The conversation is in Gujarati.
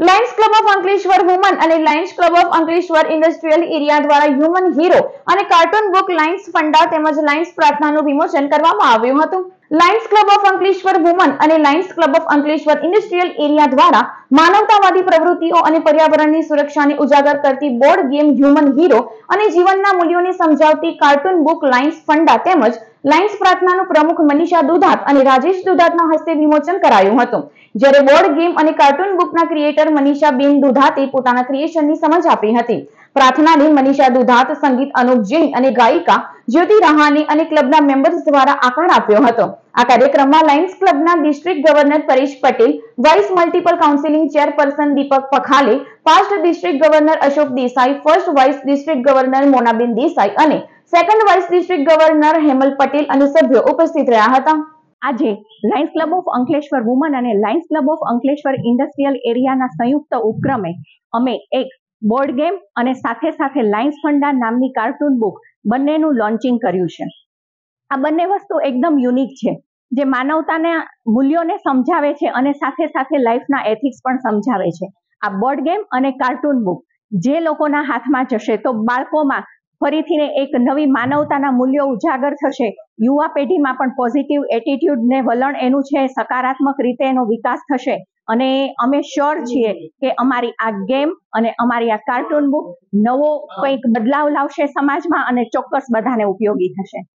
Lions club of Ankleshwar woman અને Lions club of Ankleshwar industrial area દ્વારા હ્યુમન હીરો અને કાર્ટૂન બુક લાયન્સ ફંડા તેમજ લાયન્સ પ્રાર્થનાનું વિમોચન કરવામાં આવ્યું હતું. Lions club of Ankleshwar woman અને lions club of Ankleshwar industrial area દ્વારા માનવતાવાદી પ્રવૃત્તિઓ અને પર્યાવરણની સુરક્ષાને ઉજાગર કરતી બોર્ડ ગેમ હ્યુમન હીરો અને જીવનના મૂલ્યોને સમજાવતી કાર્ટૂન બુક લાયન્સ ફંડા તેમજ લાયન્સ પ્રાર્થનાનું પ્રમુખ મનીષા દુધાત અને રાજેશ દુધાતના હસ્તે વિમોચન કરાયું હતું. જ્યારે બોર્ડ ગેમ અને કાર્ટૂન બુકના ક્રિએટર મનીષા બેન દુધાતે પોતાના ક્રિએશનની સમજ આપી હતી. પ્રાર્થનાને મનીષા દુધાત, સંગીત અનુપ જૈન અને ગાયિકા જ્યોતિ રહાને અને ક્લબના મેમ્બર્સ દ્વારા આકાર આપ્યો હતો. આ કાર્યક્રમમાં Lions ક્લબના district governor Paresh Patel vice multiple counselling chairperson Deepak Pakhale past district governor Ashok Desai first vice district governor Monaben Desai અને second vice district governor Hemal Patel અને સભ્યો ઉપસ્થિત રહ્યા હતા. આજે lions club of Ankleshwar woman અને lions club of Ankleshwar industrial એરિયાના સંયુક્ત ઉપક્રમે અમે એક બોર્ડ ગેમ અને સાથે સાથે લાયન્સ ફંડા નામની કાર્ટૂન બુક બંનેનું લોન્ચિંગ કર્યું છે. આ બંને વસ્તુ એકદમ યુનિક છે, જે માનવતાના મૂલ્યોને સમજાવે છે અને સાથે સાથે લાઈફના એથિક્સ પણ સમજાવે છે. આ બોર્ડ ગેમ અને કાર્ટૂન બુક જે લોકોના હાથમાં જશે તો બાળકોમાં ફરીથી એક નવી માનવતાના મૂલ્યો ઉજાગર થશે. યુવા પેઢીમાં પણ પોઝિટિવ એટીટ્યુડ ને વલણ એનું છે, સકારાત્મક રીતે એનો વિકાસ થશે. અને અમે શ્યોર છીએ કે અમારી આ ગેમ અને અમારી આ કાર્ટૂન બુક નવો કંઈક બદલાવ લાવશે સમાજમાં અને ચોક્કસ બધાને ઉપયોગી થશે.